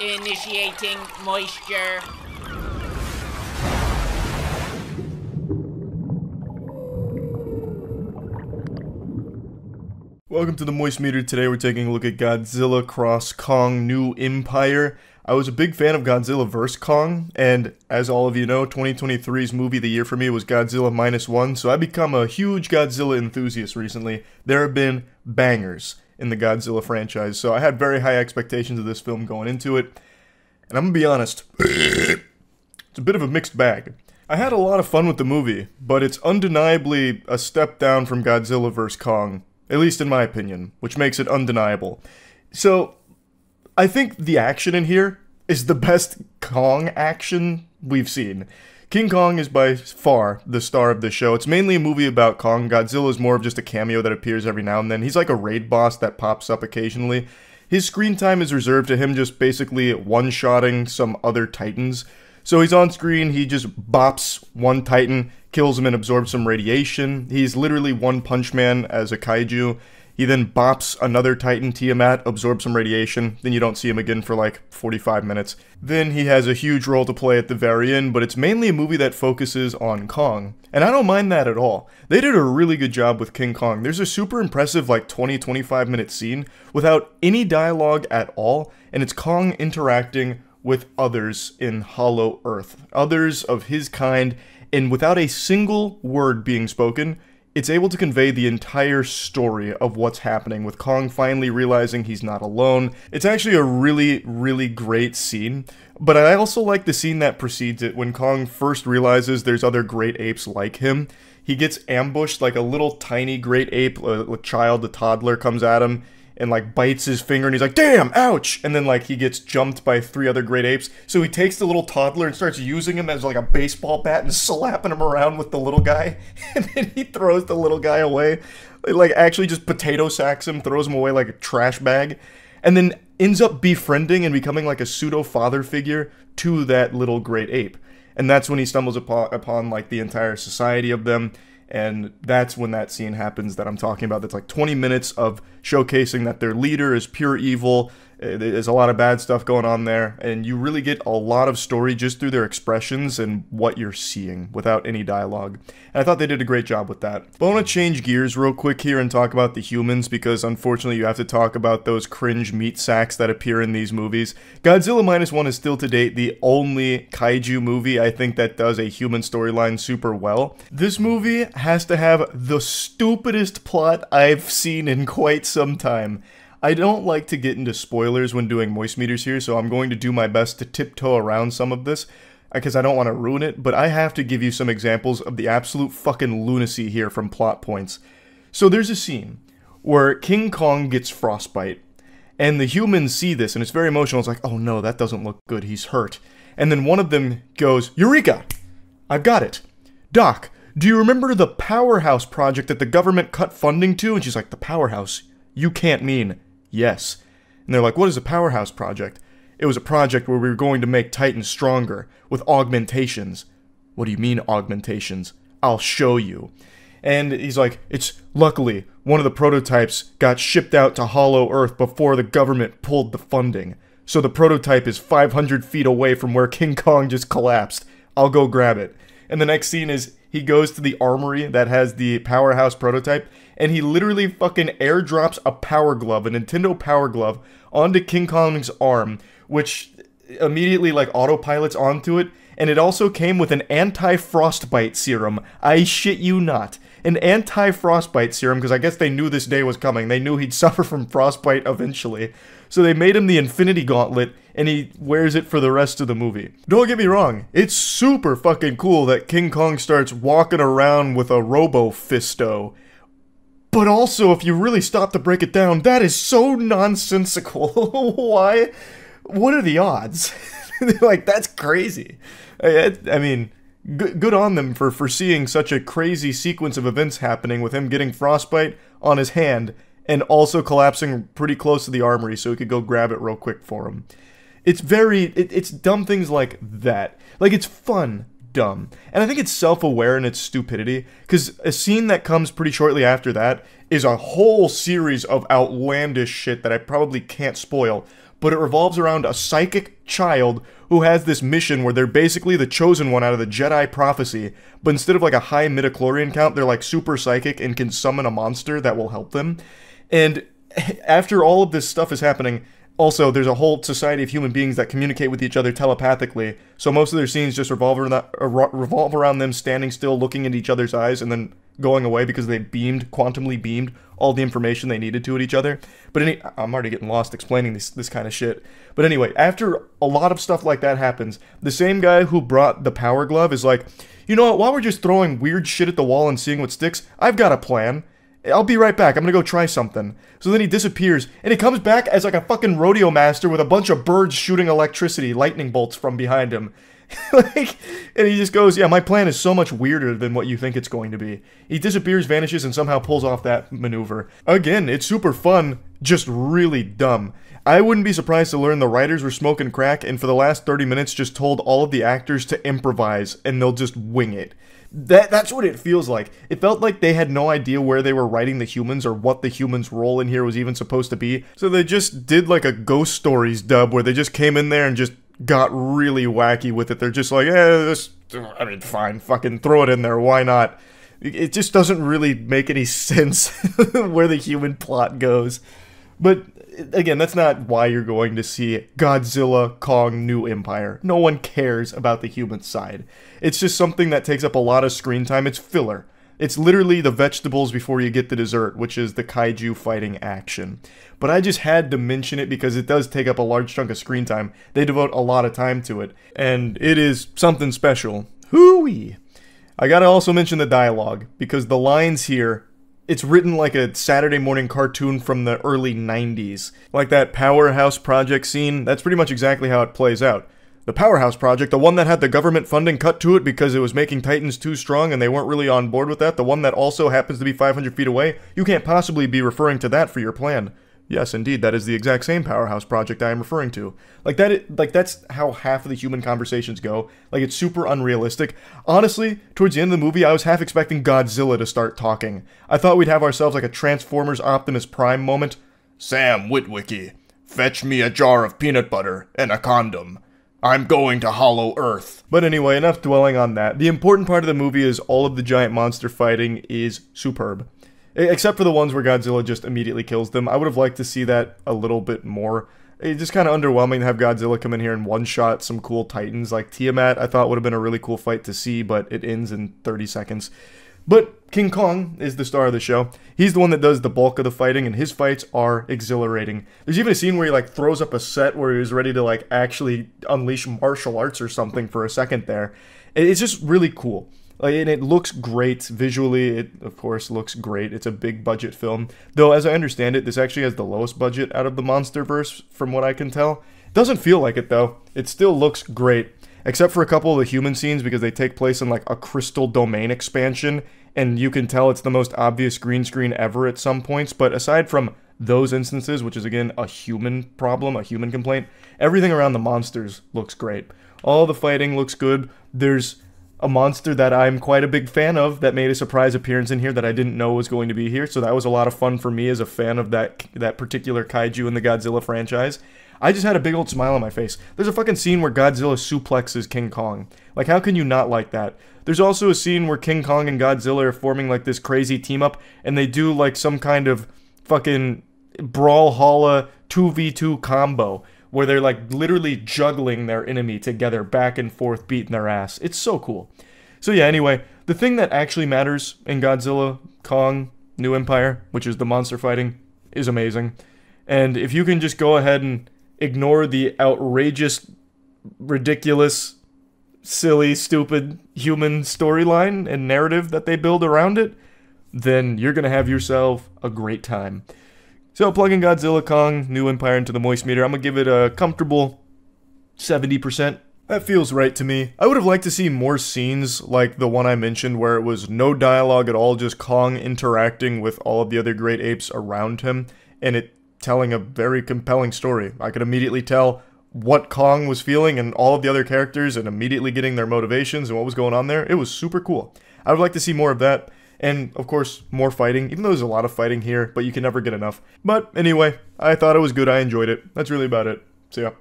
Initiating moisture. Welcome to the Moist Meter. Today we're taking a look at Godzilla Cross Kong New Empire. I was a big fan of Godzilla vs. Kong, and as all of you know, 2023's movie of the year for me was Godzilla Minus One, so I've become a huge Godzilla enthusiast recently. There have been bangers in the Godzilla franchise, so I had very high expectations of this film going into it. And I'm gonna be honest, it's a bit of a mixed bag. I had a lot of fun with the movie, but it's undeniably a step down from Godzilla vs. Kong at least in my opinion, which makes it undeniable. So, I think the action in here is the best Kong action we've seen. King Kong is by far the star of the show. It's mainly a movie about Kong. Godzilla is more of just a cameo that appears every now and then. He's like a raid boss that pops up occasionally. His screen time is reserved to him just basically one shotting some other Titans. So he's on screen, he just bops one Titan, kills him and absorbs some radiation. He's literally one punch man as a kaiju. He then bops another Titan, Tiamat, absorbs some radiation, then you don't see him again for like 45 minutes. Then he has a huge role to play at the very end, but it's mainly a movie that focuses on Kong. And I don't mind that at all. They did a really good job with King Kong. There's a super impressive like 20-25 minute scene without any dialogue at all, and it's Kong interacting with others in Hollow Earth, others of his kind, and without a single word being spoken, it's able to convey the entire story of what's happening with Kong finally realizing he's not alone. It's actually a really, really great scene. But I also like the scene that precedes it when Kong first realizes there's other great apes like him. He gets ambushed like a little tiny great ape, a, child, a toddler comes at him and like bites his finger and he's like, damn, ouch! And then like he gets jumped by three other great apes. So he takes the little toddler and starts using him as like a baseball bat and slapping him around with the little guy. And then he throws the little guy away. Like actually just potato sacks him, throws him away like a trash bag. And then ends up befriending and becoming like a pseudo father figure to that little great ape. And that's when he stumbles upon, upon like the entire society of them and that's when that scene happens that I'm talking about. That's like 20 minutes of showcasing that their leader is pure evil. Uh, there's a lot of bad stuff going on there, and you really get a lot of story just through their expressions and what you're seeing without any dialogue. And I thought they did a great job with that. But I want to change gears real quick here and talk about the humans because unfortunately you have to talk about those cringe meat sacks that appear in these movies. Godzilla Minus One is still to date the only kaiju movie I think that does a human storyline super well. This movie has to have the stupidest plot I've seen in quite some time. I don't like to get into spoilers when doing moist meters here, so I'm going to do my best to tiptoe around some of this uh, because I don't want to ruin it, but I have to give you some examples of the absolute fucking lunacy here from plot points. So there's a scene where King Kong gets frostbite, and the humans see this, and it's very emotional. It's like, oh no, that doesn't look good, he's hurt. And then one of them goes, Eureka! I've got it. Doc, do you remember the Powerhouse project that the government cut funding to? And she's like, the Powerhouse? You can't mean Yes. And they're like, what is a powerhouse project? It was a project where we were going to make Titans stronger with augmentations. What do you mean augmentations? I'll show you. And he's like, it's luckily one of the prototypes got shipped out to Hollow Earth before the government pulled the funding. So the prototype is 500 feet away from where King Kong just collapsed. I'll go grab it. And the next scene is he goes to the armory that has the powerhouse prototype and he literally fucking airdrops a power glove, a Nintendo power glove, onto King Kong's arm, which immediately like autopilots onto it, and it also came with an anti-frostbite serum. I shit you not. An anti-frostbite serum, because I guess they knew this day was coming. They knew he'd suffer from frostbite eventually. So they made him the Infinity Gauntlet, and he wears it for the rest of the movie. Don't get me wrong, it's super fucking cool that King Kong starts walking around with a Robo Fisto but also, if you really stop to break it down, that is so nonsensical. Why? What are the odds? like, that's crazy. I, I mean, good on them for foreseeing such a crazy sequence of events happening with him getting frostbite on his hand and also collapsing pretty close to the armory so he could go grab it real quick for him. It's very, it, it's dumb things like that. Like, it's fun dumb. And I think it's self aware in its stupidity, because a scene that comes pretty shortly after that is a whole series of outlandish shit that I probably can't spoil. but it revolves around a psychic child who has this mission where they're basically the chosen one out of the Jedi prophecy, but instead of like a high midichlorian count, they're like super psychic and can summon a monster that will help them. And after all of this stuff is happening, also, there's a whole society of human beings that communicate with each other telepathically. So most of their scenes just revolve around, uh, revolve around them standing still, looking into each other's eyes, and then going away because they beamed, quantumly beamed all the information they needed to at each other. But any, I'm already getting lost explaining this this kind of shit. But anyway, after a lot of stuff like that happens, the same guy who brought the power glove is like, you know what? While we're just throwing weird shit at the wall and seeing what sticks, I've got a plan. I'll be right back. I'm gonna go try something. So then he disappears, and he comes back as like a fucking rodeo master with a bunch of birds shooting electricity, lightning bolts from behind him. like, and he just goes, "Yeah, my plan is so much weirder than what you think it's going to be." He disappears, vanishes, and somehow pulls off that maneuver. Again, it's super fun, just really dumb. I wouldn't be surprised to learn the writers were smoking crack, and for the last 30 minutes just told all of the actors to improvise, and they'll just wing it. That that's what it feels like. It felt like they had no idea where they were writing the humans or what the humans' role in here was even supposed to be. So they just did like a ghost stories dub where they just came in there and just got really wacky with it. They're just like, eh, this I mean, fine, fucking throw it in there, why not? It just doesn't really make any sense where the human plot goes. But again, that's not why you're going to see Godzilla Kong New Empire. No one cares about the human side. It's just something that takes up a lot of screen time. It's filler. It's literally the vegetables before you get the dessert, which is the kaiju fighting action. But I just had to mention it because it does take up a large chunk of screen time. They devote a lot of time to it, and it is something special. Hooey! I gotta also mention the dialogue, because the lines here it's written like a Saturday morning cartoon from the early 90s. Like that Powerhouse Project scene, that's pretty much exactly how it plays out. The Powerhouse Project, the one that had the government funding cut to it because it was making Titans too strong and they weren't really on board with that, the one that also happens to be 500 feet away, you can't possibly be referring to that for your plan. Yes, indeed, that is the exact same powerhouse project I am referring to. Like that, like that's how half of the human conversations go. Like it's super unrealistic. Honestly, towards the end of the movie, I was half expecting Godzilla to start talking. I thought we'd have ourselves like a Transformers Optimus Prime moment. Sam Witwicky, fetch me a jar of peanut butter and a condom. I'm going to Hollow Earth. But anyway, enough dwelling on that. The important part of the movie is all of the giant monster fighting is superb. Except for the ones where Godzilla just immediately kills them. I would have liked to see that a little bit more. It's just kind of underwhelming to have Godzilla come in here and one-shot some cool titans like Tiamat. I thought would have been a really cool fight to see, but it ends in 30 seconds. But King Kong is the star of the show. He's the one that does the bulk of the fighting, and his fights are exhilarating. There's even a scene where he like throws up a set where he was ready to like actually unleash martial arts or something for a second there. It's just really cool. Like, and it looks great visually. It of course looks great. It's a big budget film, though. As I understand it, this actually has the lowest budget out of the MonsterVerse, from what I can tell. Doesn't feel like it though. It still looks great, except for a couple of the human scenes because they take place in like a crystal domain expansion, and you can tell it's the most obvious green screen ever at some points. But aside from those instances, which is again a human problem, a human complaint, everything around the monsters looks great. All the fighting looks good. There's a monster that I'm quite a big fan of that made a surprise appearance in here that I didn't know was going to be here. So that was a lot of fun for me as a fan of that that particular kaiju in the Godzilla franchise. I just had a big old smile on my face. There's a fucking scene where Godzilla suplexes King Kong. Like how can you not like that? There's also a scene where King Kong and Godzilla are forming like this crazy team up and they do like some kind of fucking brawlhalla 2v2 combo where they're like literally juggling their enemy together back and forth beating their ass. It's so cool. So yeah, anyway, the thing that actually matters in Godzilla, Kong, New Empire, which is the monster fighting, is amazing. And if you can just go ahead and ignore the outrageous, ridiculous, silly, stupid human storyline and narrative that they build around it, then you're going to have yourself a great time. So plugging Godzilla Kong New Empire into the moist meter, I'm gonna give it a comfortable 70%. That feels right to me. I would have liked to see more scenes like the one I mentioned where it was no dialogue at all, just Kong interacting with all of the other great apes around him, and it telling a very compelling story. I could immediately tell what Kong was feeling and all of the other characters and immediately getting their motivations and what was going on there. It was super cool. I would like to see more of that. And of course, more fighting, even though there's a lot of fighting here, but you can never get enough. But anyway, I thought it was good, I enjoyed it. That's really about it. See ya.